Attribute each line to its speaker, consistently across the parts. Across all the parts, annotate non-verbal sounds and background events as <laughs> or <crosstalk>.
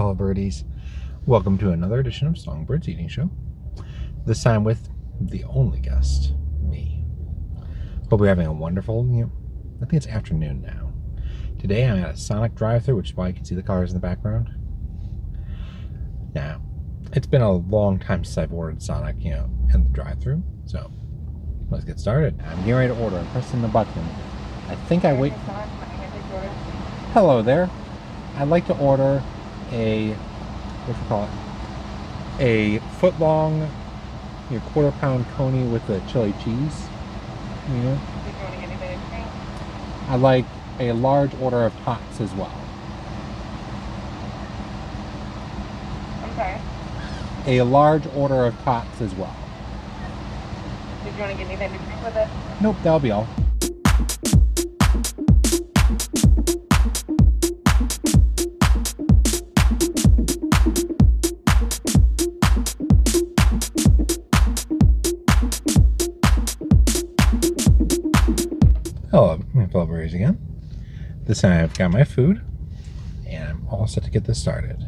Speaker 1: fellow birdies. Welcome to another edition of SongByrd's Eating Show. This time with the only guest, me. Hope you're having a wonderful, you know, I think it's afternoon now. Today I'm at a Sonic drive-thru, which is why you can see the cars in the background. Now, it's been a long time since I've ordered Sonic, you know, in the drive-thru, so let's get started. I'm getting ready to order. I'm pressing the button. I think I wait. Hello there. I'd like to order a what you call it? A foot long, you know, quarter pound coney with the chili cheese. You know. I like a large order of tots as well.
Speaker 2: I'm sorry.
Speaker 1: A large order of tots as well.
Speaker 2: Did you want to get anything to drink with it?
Speaker 1: Nope, that'll be all. Oh, Hello, my fellow again. This time I've got my food, and I'm all set to get this started.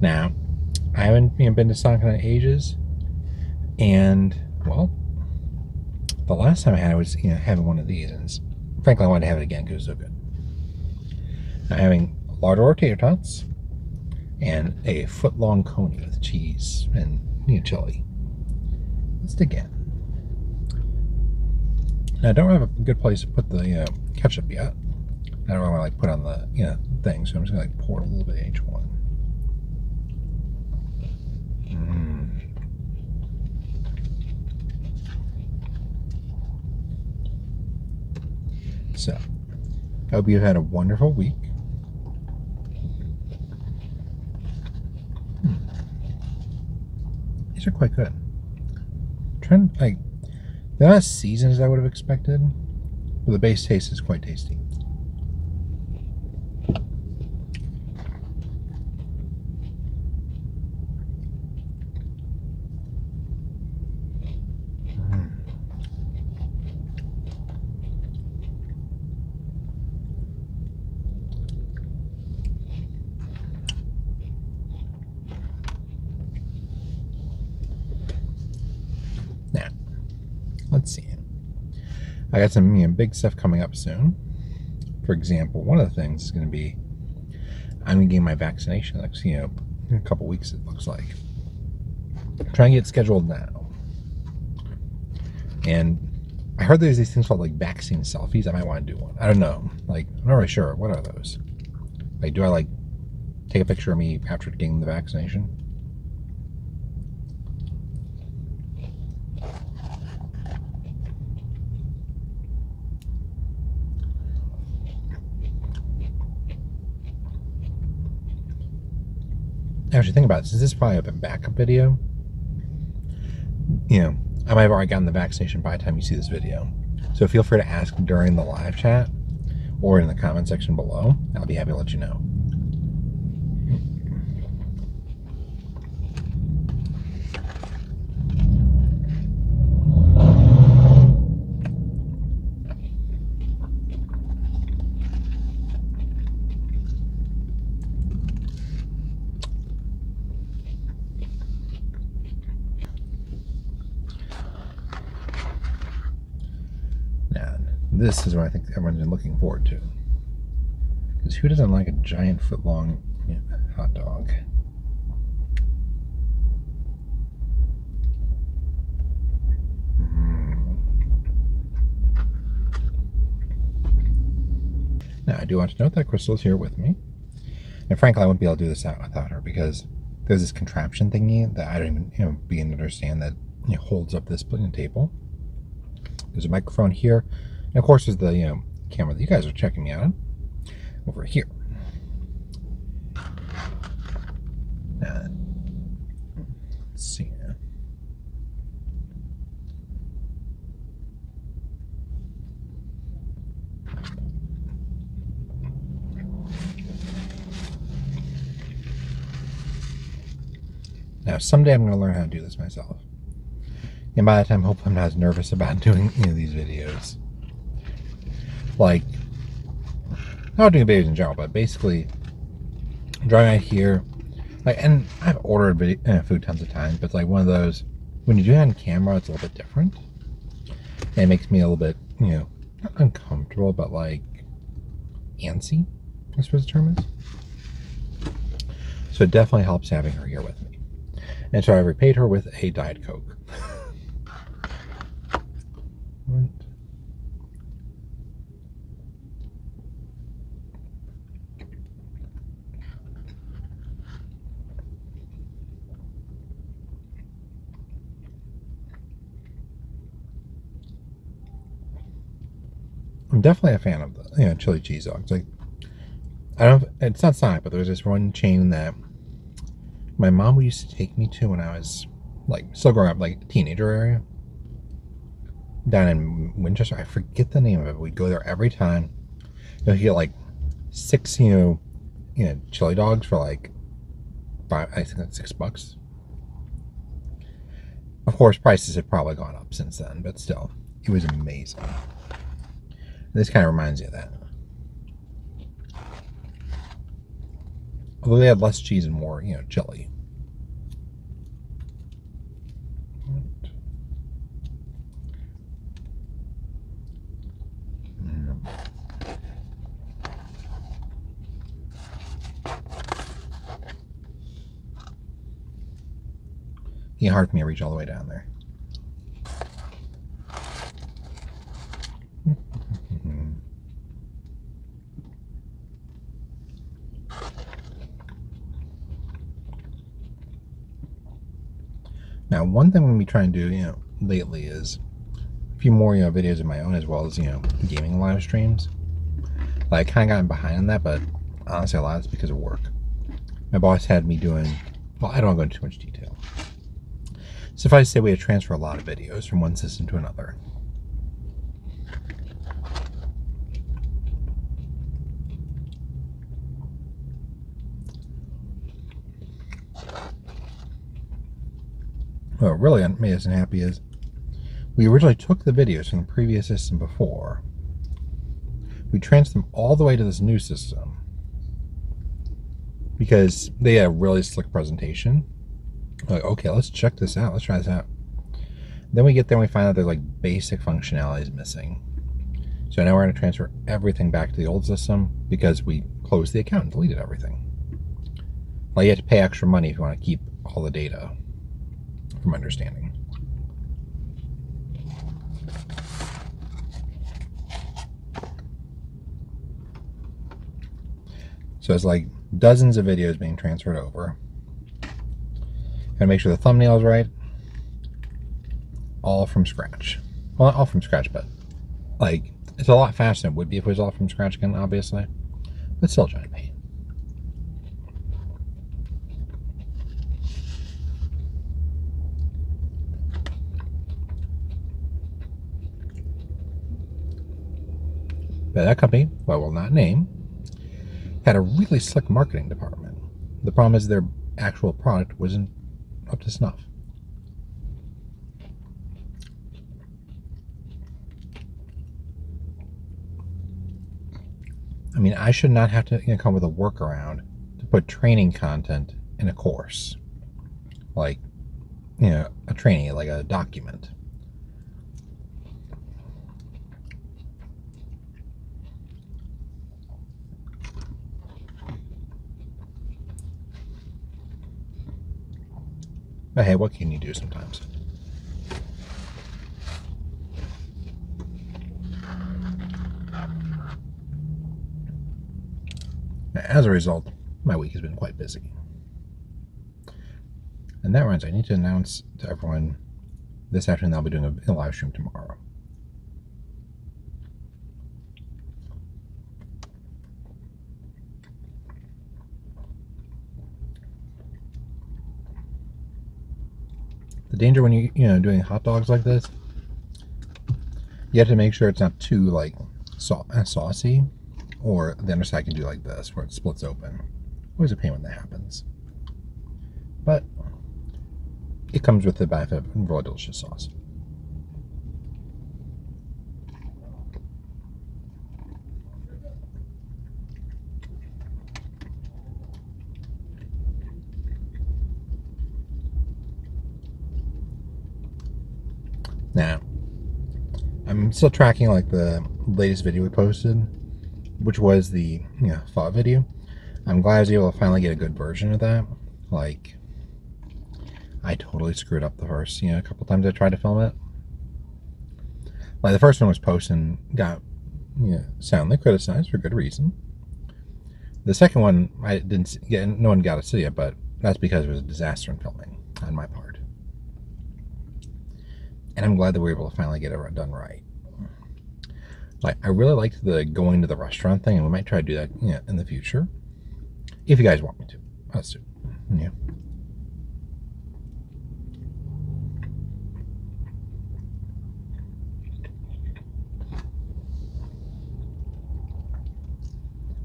Speaker 1: Now, I haven't you know, been to Sonic in ages, and well, the last time I had it was you know having one of these, and frankly I wanted to have it again because it was so good. I'm having large tater tots and a foot long coney with cheese and you know, chili. Let's dig in. Now I don't have a good place to put the uh, ketchup yet. I don't want to like put on the you know thing, so I'm just gonna like pour a little bit of each one. Mm. So, I hope you've had a wonderful week. Hmm. These are quite good. trying like they're not as seasoned as I would have expected, but the base taste is quite tasty. Mm. Now, let's see. I got some you know, big stuff coming up soon. For example, one of the things is going to be I'm going to get my vaccination next, you know, in a couple weeks. It looks like. Try and get scheduled now. And I heard there's these things called like vaccine selfies. I might want to do one. I don't know. Like, I'm not really sure. What are those? Like, do I like take a picture of me after getting the vaccination? Actually, think about. Since this is probably a backup video, you know, I might have already gotten the vaccination by the time you see this video. So feel free to ask during the live chat or in the comment section below. I'll be happy to let you know. Now, this is what I think everyone's been looking forward to. Because who doesn't like a giant foot long hot dog? Mm. Now, I do want to note that Crystal's here with me. And frankly, I wouldn't be able to do this out without her because there's this contraption thingy that I don't even you know, begin to understand that you know, holds up this table. There's a microphone here. And of course, there's the you know, camera that you guys are checking me out on over here. And let's see. Now, someday I'm going to learn how to do this myself. And by the time, hopefully, I'm not as nervous about <laughs> doing any of these videos. Like, not doing videos in general, but basically, drawing out here, Like, and I've ordered video, uh, food tons of times, but it's like one of those when you do it on camera, it's a little bit different. And it makes me a little bit, you know, not uncomfortable, but like antsy, I suppose the term is. So it definitely helps having her here with me. And so I repaid her with a Diet Coke. <laughs> What? Definitely a fan of the you know chili cheese dogs. Like I don't it's not Sonic, but there's this one chain that my mom used to take me to when I was like still growing up, like teenager area. Down in Winchester. I forget the name of it. We'd go there every time. You know, you get like six, you know, you know, chili dogs for like five I think that's six bucks. Of course prices have probably gone up since then, but still, it was amazing. This kind of reminds you of that. Although they had less cheese and more, you know, jelly. Mm. Yeah, hard for me to reach all the way down there. One thing I'm gonna be trying to do, you know, lately is a few more, you know, videos of my own as well as, you know, gaming live streams. Like, I kind of gotten behind on that, but honestly, a lot is because of work. My boss had me doing, well, I don't go into too much detail. Suffice to say, we had to transfer a lot of videos from one system to another. What really made us unhappy is we originally took the videos from the previous system before. We transferred them all the way to this new system because they had a really slick presentation. Like, okay, let's check this out. Let's try this out. Then we get there and we find out there's like basic functionalities missing. So now we're going to transfer everything back to the old system because we closed the account and deleted everything. Like you have to pay extra money if you want to keep all the data from understanding. So it's like dozens of videos being transferred over. Gotta make sure the thumbnail is right. All from scratch. Well, not all from scratch, but like it's a lot faster than it would be if it was all from scratch again, obviously. But still giant pain. But Uh, that company, who I will not name, had a really slick marketing department. The problem is their actual product wasn't up to snuff. I mean, I should not have to you know, come with a workaround to put training content in a course. Like, you know, a training, like a document. But hey, what can you do sometimes? As a result, my week has been quite busy. And that runs, I need to announce to everyone this afternoon I'll be doing a, a live stream tomorrow. The danger when you you know doing hot dogs like this, you have to make sure it's not too like sa uh, saucy, or the underside can do like this where it splits open. Always a pain when that happens, but it comes with the benefit of really delicious sauce. Now, I'm still tracking like the latest video we posted, which was the you know, thought video. I'm glad I was able to finally get a good version of that. Like, I totally screwed up the first, you know, a couple times I tried to film it. Like the first one was posted and got, you know, soundly criticized for good reason. The second one, I didn't get, no one got to see it, but that's because it was a disaster in filming on my part. And I'm glad that we were able to finally get it done right. Like, I really liked the going to the restaurant thing, and we might try to do that you know, in the future. If you guys want me to. Let's do it. Yeah.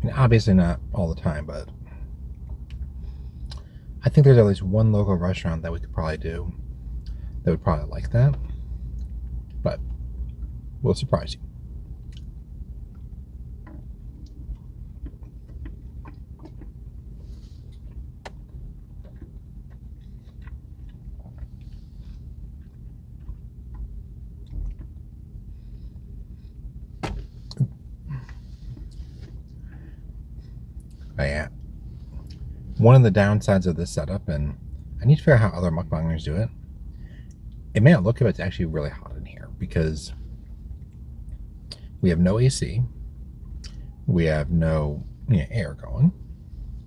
Speaker 1: And obviously not all the time, but I think there's at least one local restaurant that we could probably do that would probably like that. We'll surprise you. One of the downsides of this setup, and I need to figure out how other mukbangers do it. It may not look if it's actually really hot in here because we have no AC. We have no you know, air going.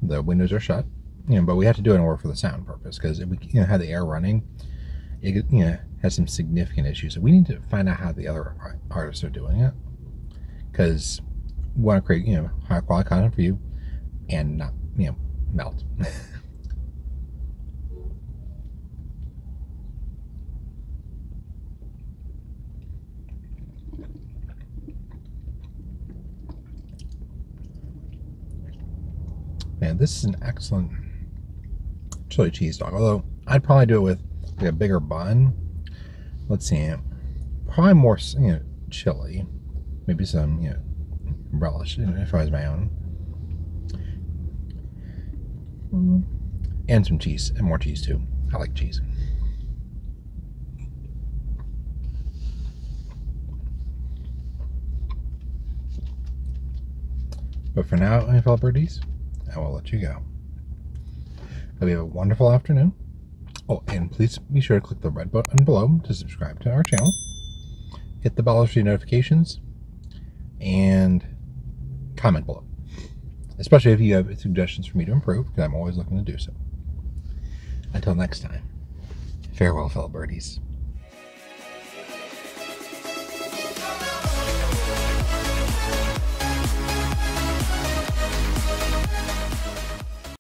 Speaker 1: The windows are shut. You know, but we have to do it in order for the sound purpose because if we you know have the air running, it you know has some significant issues. So we need to find out how the other artists are doing it because we want to create you know high quality content for you and not, you know, melt. <laughs> this is an excellent chili cheese dog. Although I'd probably do it with like a bigger bun. Let's see, eh, probably more you know chili, maybe some you know relish if I was my own. And some cheese, and more cheese too. I like cheese. But for now, fellow birdies, I will let you go. Hope you have a wonderful afternoon. Oh, and please be sure to click the red button below to subscribe to our channel. Hit the bell for notifications. And comment below especially if you have suggestions for me to improve, because I'm always looking to do so. Until next time, farewell, fellow birdies.